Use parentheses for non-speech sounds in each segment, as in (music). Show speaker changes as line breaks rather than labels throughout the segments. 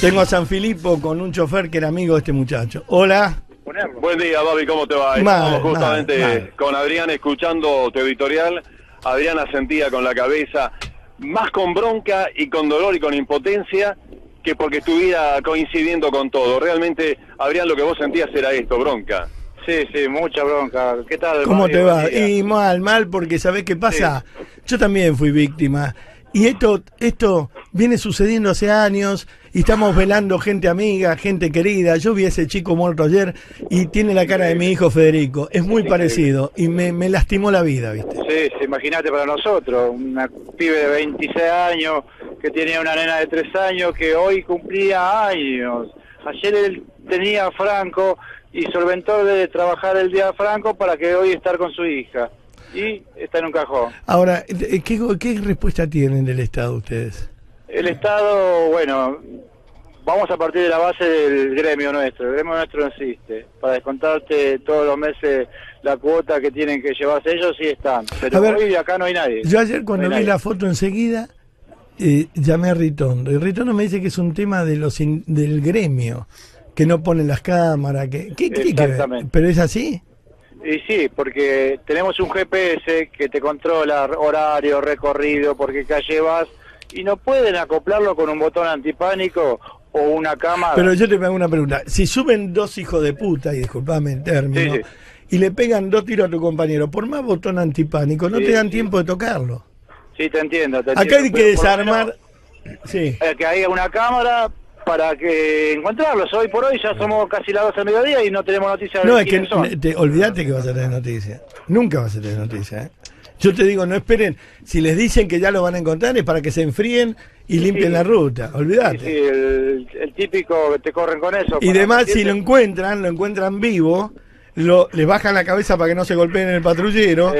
Tengo a San Filipo con un chofer que era amigo de este muchacho. Hola.
Buen día, Babi, ¿cómo te va?
Mal,
Estamos justamente
mal, mal.
con Adrián escuchando tu editorial. Adrián asentía con la cabeza, más con bronca y con dolor y con impotencia que porque estuviera coincidiendo con todo. Realmente, Adrián, lo que vos sentías era esto, bronca.
Sí, sí, mucha bronca. ¿Qué tal?
¿Cómo
Mario?
te va? Y mal, mal, porque ¿sabés qué pasa? Yo también fui víctima. Y esto, esto viene sucediendo hace años y estamos velando gente amiga, gente querida. Yo vi a ese chico muerto ayer y tiene la cara de mi hijo Federico. Es muy parecido y me, me lastimó la vida, ¿viste?
Sí, sí, imagínate para nosotros, un pibe de 26 años que tenía una nena de 3 años que hoy cumplía años. Ayer él tenía a Franco y solventó de trabajar el día a Franco para que hoy estar con su hija. Y está en un cajón.
Ahora, eh, ¿qué, qué respuesta tienen del Estado ustedes?
El Estado, bueno, vamos a partir de la base del gremio nuestro. El gremio nuestro no existe. Para descontarte todos los meses la cuota que tienen que llevarse ellos, sí están. Pero
A ver,
hoy acá no hay nadie.
Yo ayer cuando
No
vi la foto enseguida, eh, llamé a Ritondo. Y Ritondo me dice que es un tema de los in- del gremio, que no ponen las cámaras. Que, ¿qué- qué- qué-
Exactamente.
¿Pero es así?
Y sí, porque tenemos un GPS que te controla horario, recorrido, por qué calle vas, y no pueden acoplarlo con un botón antipánico o una cámara.
Pero yo te hago una pregunta. Si suben dos hijos de puta, y disculpame el término,
Sí,
y le pegan dos tiros a tu compañero, por más botón antipánico, no
Sí,
te dan
sí.
tiempo de tocarlo.
Sí, te entiendo. te
Acá
entiendo,
hay que desarmar... Sí.
menos, eh, que haya una cámara para que encontrarlos. Hoy por hoy ya somos casi las 12 del mediodía y no tenemos noticias
No,
de
es que
son.
te, olvídate que vas a tener noticias. Nunca vas a tener noticias. ¿eh? Yo te digo, no esperen. Si les dicen que ya lo van a encontrar es para que se enfríen y limpien
sí.
la ruta.
Sí,
Olvídate.
sí, el, el típico que te corren con eso.
Y además, si lo encuentran, lo encuentran vivo, lo, les bajan la cabeza para que no se golpeen en el patrullero,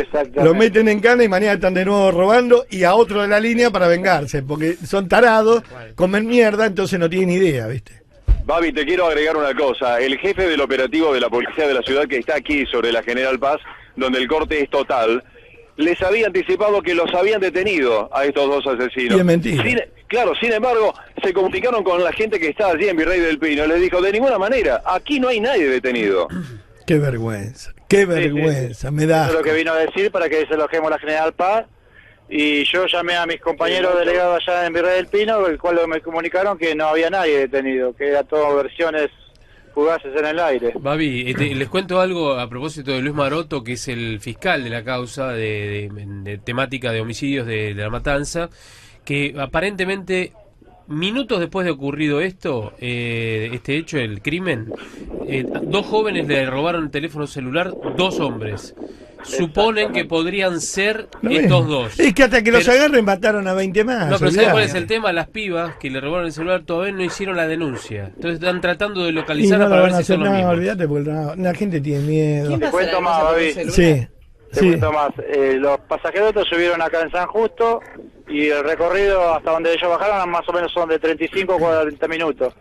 lo meten en cana y mañana están de nuevo robando y a otro de la línea para vengarse, porque son tarados, comen mierda, entonces no tienen idea, ¿viste?
Babi, te quiero agregar una cosa. El jefe del operativo de la policía de la ciudad que está aquí sobre la General Paz, donde el corte es total, les había anticipado que los habían detenido a estos dos asesinos.
Y es mentira.
Sin- claro, sin embargo, se comunicaron con la gente que está allí en Virrey del Pino. Les dijo, de ninguna manera, aquí no hay nadie detenido.
Qué vergüenza, qué vergüenza, me da.
Eso es lo que vino a decir para que desalojemos la General Paz. Y yo llamé a mis compañeros delegados allá en Virrey del Pino, el cual me comunicaron que no había nadie detenido, que era todo versiones fugaces en el aire.
Babi, eh, te- les cuento algo a propósito de Luis Maroto, que es el fiscal de la causa de, de- de temática de homicidios de, de la matanza, que aparentemente minutos después de ocurrido esto, eh, este hecho, el crimen, eh, dos jóvenes le robaron el teléfono celular, dos hombres. Suponen que podrían ser
¿No
estos dos.
Es que hasta que los agarren mataron a 20 más.
No, pero ¿sabes cuál es el tema? Las pibas que le robaron el celular todavía no hicieron la denuncia. Entonces están tratando de
Y
localizarla
no lo
para ver
van a
si son
hacer
los
nada,
mismos.
olvídate, porque no- la gente tiene miedo.
¿Quién va a
Te cuento más,
celular?
Sí,
Te
sí.
cuento más. Eh, los pasajeros subieron acá en San Justo y el recorrido hasta donde ellos bajaron más o menos son de 35 a 40 minutos.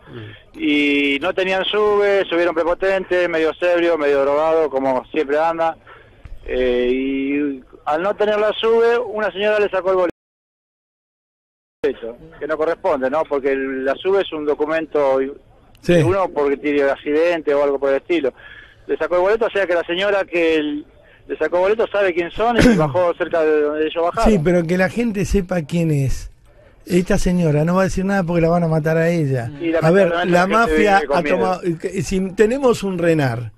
Y no tenían sube, subieron prepotente, medio sebrio, medio drogado, como siempre anda. Eh, y al no tener la sube, una señora le sacó el boleto, que no corresponde, ¿no? Porque el- la sube es un documento
sí.
uno porque tiene accidente o algo por el estilo. Le sacó el boleto, o sea que la señora que el- le sacó el boleto sabe quién son y (coughs) bajó cerca de donde ellos bajaron.
Sí, pero que la gente sepa quién es. Esta señora no va a decir nada porque la van a matar a ella.
Y
A ver, la mafia ha tomado. Si tenemos un renar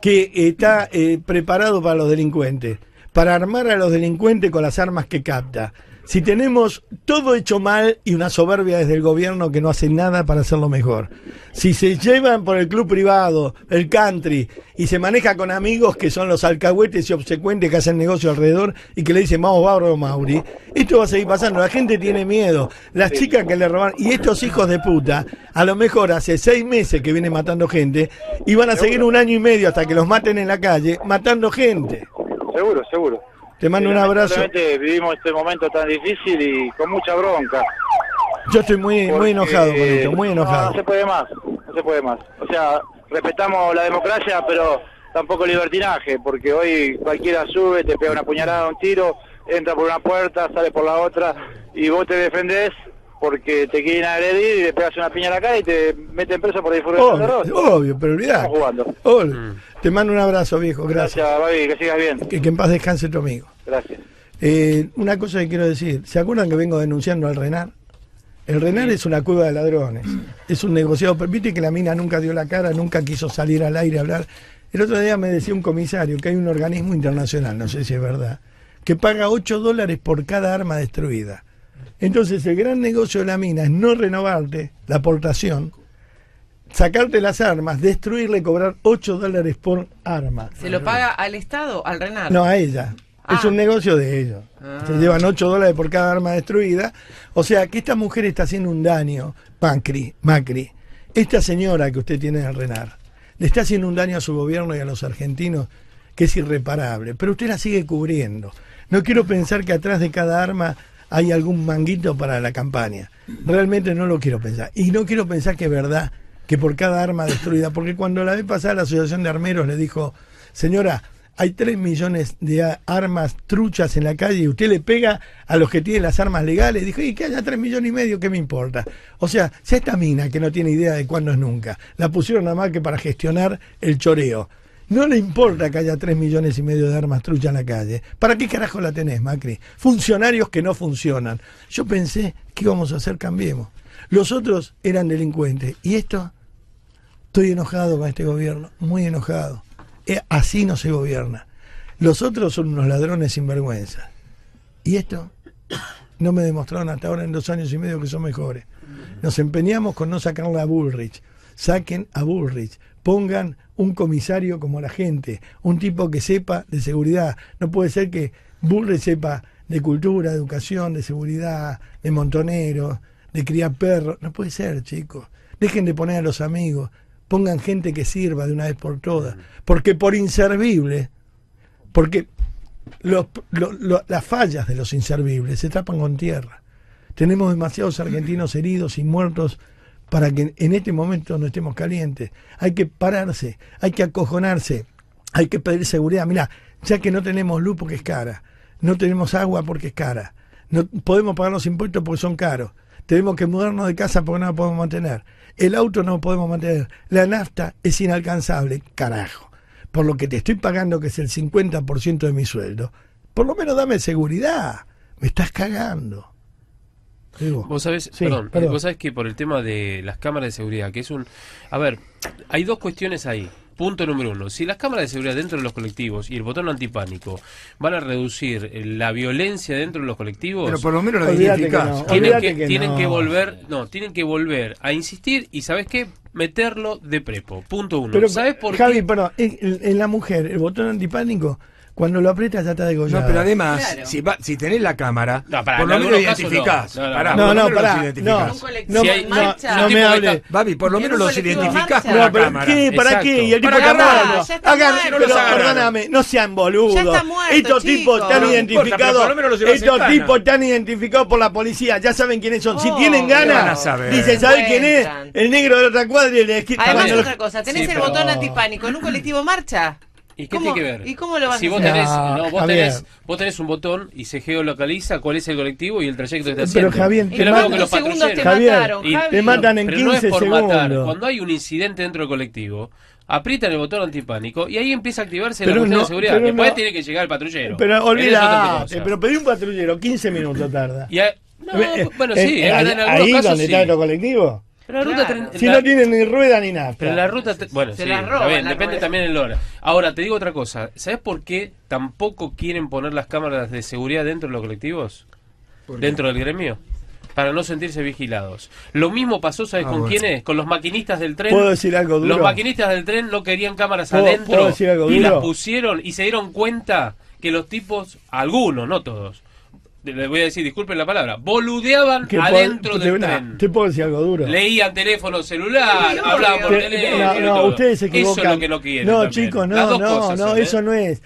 que está eh, preparado para los delincuentes, para armar a los delincuentes con las armas que capta. Si tenemos todo hecho mal y una soberbia desde el gobierno que no hace nada para hacerlo mejor. Si se llevan por el club privado, el country, y se maneja con amigos que son los alcahuetes y obsecuentes que hacen negocio alrededor y que le dicen vamos Bárbaro Mauri, esto va a seguir pasando. La gente tiene miedo. Las chicas que le roban, y estos hijos de puta, a lo mejor hace seis meses que vienen matando gente, y van a seguir un año y medio hasta que los maten en la calle, matando gente.
Seguro, seguro.
Te mando un abrazo.
vivimos este momento tan difícil y con mucha bronca.
Yo estoy muy, muy enojado con esto, muy
no,
enojado.
No, se puede más, no se puede más. O sea, respetamos la democracia, pero tampoco el libertinaje, porque hoy cualquiera sube, te pega una puñalada, un tiro, entra por una puerta, sale por la otra, y vos te defendés porque te quieren agredir y le pegas una piña a la cara y te meten preso por de
Obvio, obvio, pero olvidá.
Estamos jugando.
Obvio.
Mm.
Te mando un abrazo, viejo. Gracias.
Gracias, Babi, que sigas bien.
Que, que en paz descanse tu amigo.
Gracias.
Eh, una cosa que quiero decir. ¿Se acuerdan que vengo denunciando al Renar? El Renar es una cueva de ladrones. Es un negociado. Pero viste que la mina nunca dio la cara, nunca quiso salir al aire a hablar. El otro día me decía un comisario que hay un organismo internacional, no sé si es verdad, que paga 8 dólares por cada arma destruida. Entonces el gran negocio de la mina es no renovarte la aportación, sacarte las armas, destruirle, cobrar 8 dólares por arma.
¿Se lo paga al Estado, al Renato?
No, a ella. Es
Ah.
un negocio de ellos.
Ah.
Se llevan 8 dólares por cada arma destruida. O sea que esta mujer está haciendo un daño, Macri, Macri. Esta señora que usted tiene en el Renar, le está haciendo un daño a su gobierno y a los argentinos que es irreparable. Pero usted la sigue cubriendo. No quiero pensar que atrás de cada arma hay algún manguito para la campaña. Realmente no lo quiero pensar. Y no quiero pensar que es verdad que por cada arma destruida, porque cuando la vez pasada la Asociación de Armeros le dijo, señora, hay 3 millones de armas truchas en la calle y usted le pega a los que tienen las armas legales. Dijo, y que haya 3 millones y medio, ¿qué me importa? O sea, si esta mina que no tiene idea de cuándo es nunca, la pusieron nada más que para gestionar el choreo. No le importa que haya 3 millones y medio de armas truchas en la calle. ¿Para qué carajo la tenés, Macri? Funcionarios que no funcionan. Yo pensé que íbamos a hacer cambiemos. Los otros eran delincuentes. Y esto, estoy enojado con este gobierno, muy enojado. Eh, así no se gobierna. Los otros son unos ladrones sin vergüenza. Y esto no me demostraron hasta ahora en dos años y medio que son mejores. Nos empeñamos con no sacarle a Bullrich. Saquen a Bullrich. Pongan un comisario como la gente, un tipo que sepa de seguridad. No puede ser que Bullrich sepa de cultura, de educación, de seguridad, de montoneros, de criar perros. No puede ser, chicos. Dejen de poner a los amigos. Pongan gente que sirva de una vez por todas. Porque por inservible, porque los- lo- lo- las fallas de los inservibles se tapan con tierra. Tenemos demasiados argentinos heridos y muertos para que en este momento no estemos calientes. Hay que pararse, hay que acojonarse, hay que pedir seguridad. Mira, ya que no tenemos luz porque es cara, no tenemos agua porque es cara, no podemos pagar los impuestos porque son caros, tenemos que mudarnos de casa porque no la podemos mantener, el auto no lo podemos mantener, la nafta es inalcanzable, carajo. Por lo que te estoy pagando, que es el 50% de mi sueldo, por lo menos dame seguridad. Me estás cagando. Digo,
Vos sabés,
Sí,
perdón, eh,
perdón.
vos sabés que por el tema de las cámaras de seguridad, que es un... A ver, hay dos cuestiones ahí. Punto número uno, si las cámaras de seguridad dentro de los colectivos y el botón antipánico van a reducir la violencia dentro de los colectivos,
Pero por lo menos
que
identificás.
no.
tienen, que,
que
tienen
no.
que volver, no, tienen que volver a insistir y ¿sabes qué? Meterlo de prepo. Punto uno.
Pero,
¿Sabes por
Javi,
qué?
perdón, en, en la mujer, el botón antipánico, cuando lo aprietas ya está degollado.
No, pero además,
Claro.
si, va- si tenés la cámara,
No, pará,
por lo menos lo identificás.
no. No, no,
Pará,
no, no, pará, no, no,
Si hay-
no,
marcha.
no
Si
me hable.
Babi, por lo
En
menos los identificás con la cámara.
¿qué? ¿Para
Exacto.
qué? Y el tipo está muerto. Hagan- pero perdóname, no sean boludos.
Ya está muerto,
Estos tipos están identificados. Estos tipos están identificados por la policía. Ya saben quiénes son. Si
Oh,
tienen
¿qué
van a
ganas, dicen, ¿sabes quién es? El negro de la otra cuadra y el
Además, otra cosa, tenés el botón antipánico en un colectivo marcha.
¿Y qué
¿Cómo-
tiene que ver?
¿Y cómo lo vas
si
a
vos
hacer?
tenés,
No,
no, vos,
Javier.
tenés, vos tenés un botón y se geolocaliza cuál es el colectivo y el trayecto que está
Pero,
haciendo.
Javier,
Y
te
lo
en
matan-
que los
dos segundos te.
Javier,
mataron,
Y-
te matan en
pero
15
no es por matar.
segundos.
Cuando hay un incidente dentro del colectivo, aprietan el botón antipánico y ahí empieza a activarse
Pero
la cuestión
no-
de seguridad.
pero
Después
no-
tiene que llegar el patrullero.
Pero olvídate,
cosa.
pero pedí un patrullero, 15 minutos tarda.
Y a- no,
Eh,
bueno,
eh,
sí,
eh,
es verdad, en algunos
ahí
casos
donde
sí.
está el colectivo.
Pero la ruta
Claro.
tren-
Si
la-
no tienen ni rueda ni nada.
Pero la ruta, te- bueno,
Se
sí,
la
está
roban
bien,
la
depende
rueda.
también el hora. Ahora, te digo otra cosa. ¿Sabes por qué tampoco quieren poner las cámaras de seguridad dentro de los colectivos? Dentro del gremio. Para no sentirse vigilados. Lo mismo pasó, ¿sabes
Ah,
con
bueno.
quiénes? Con los maquinistas del tren.
¿Puedo decir algo duro?
Los maquinistas del tren no querían cámaras
¿Puedo-
adentro
puedo decir algo
y
duro?
las pusieron y se dieron cuenta que los tipos, algunos, no todos, les voy a decir, disculpen la palabra, boludeaban adentro del
te-
tren.
¿Te puedo decir algo duro?
Leían teléfono celular,
Sí,
hablaban por teléfono.
no, no,
todo.
ustedes se equivocan.
Eso es lo que no quieren.
No,
también.
chicos, no, no,
cosas
no,
son, ¿eh?
eso no es.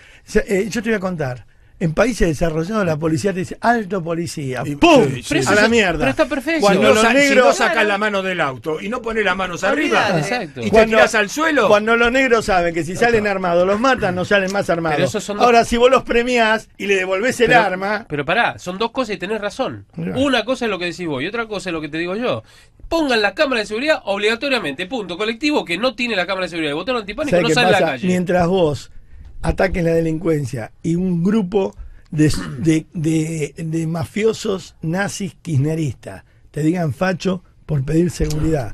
Eh, yo te voy a contar. En países desarrollados la policía te dice alto policía.
Y-
¡Pum!
sí, sí.
A la mierda.
pero está perfecto.
Cuando los
si
negros
no sacas la mano del auto y no pones las manos arriba.
Exacto.
y te
Cuando-
tiras al suelo,
Cuando los negros saben que si salen armados los matan, no salen más armados.
Pero esos son dos-
Ahora, si vos los premiás y le devolvés el
Pero-
arma,
Pero pará, son dos cosas y tenés razón. Una cosa es lo que decís vos y otra cosa es lo que te digo yo. Pongan las cámaras de seguridad obligatoriamente, punto. Colectivo que no tiene la cámara de seguridad y botón antipánico
¿sabés
no sale a la calle.
Mientras vos ataques la delincuencia y un grupo de, de- de- de mafiosos nazis kirchneristas te digan facho por pedir seguridad.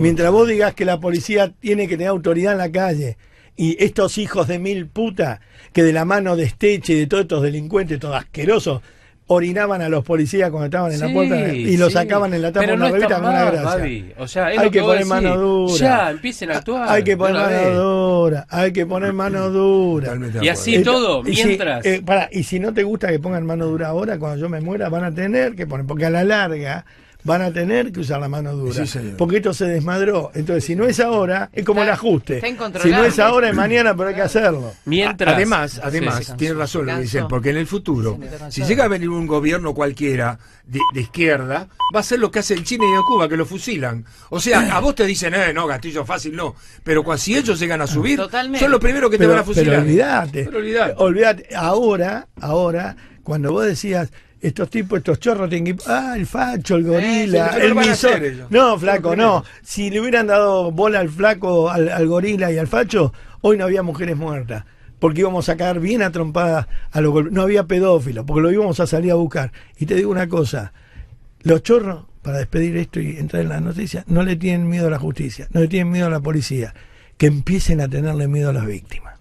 Mientras vos digas que la policía tiene que tener autoridad en la calle y estos hijos de mil puta que de la mano de Esteche y de todos estos delincuentes, todos asquerosos, orinaban a los policías cuando estaban en la puerta y los
sí.
sacaban en la tapa de una
no
revista con una gracia.
Babi. O sea, es
hay
lo
que, poner mano dura.
Ya, empiecen a actuar.
Hay que poner mano
vez.
dura, hay que poner mano dura.
Y así
Esto-
todo,
y si-
mientras.
eh, pará, y si no te gusta que pongan mano dura ahora, cuando yo me muera, van a tener que poner, porque a la larga van a tener que usar la mano dura.
Sí, señor.
porque esto se desmadró. Entonces, si no es ahora, es como el ajuste. Si no es ahora, es mañana, pero hay que hacerlo.
Mientras.
Además, además,
sí.
tiene razón lo dicen, porque en el futuro, si llega a venir un gobierno cualquiera de, de izquierda, va a ser lo que hace el Chile y el Cuba, que lo fusilan. O sea, a vos te dicen, eh, no, Castillo fácil, no. Pero cuando, si ellos llegan a subir,
Totalmente.
son los primeros que te van a fusilar.
pero olvídate.
Pero olvidate.
Olvídate. Ahora, ahora, cuando vos decías, estos tipos, estos chorros tienen que. Ah, el facho, el gorila,
pero
el
ellos.
No, flaco, no. Si le hubieran dado bola al flaco, al, al gorila y al facho, hoy no había mujeres muertas. Porque íbamos a caer bien atrompadas a los golpes. No había pedófilos, porque lo íbamos a salir a buscar. Y te digo una cosa: los chorros, para despedir esto y entrar en las noticias, no le tienen miedo a la justicia, no le tienen miedo a la policía. Que empiecen a tenerle miedo a las víctimas.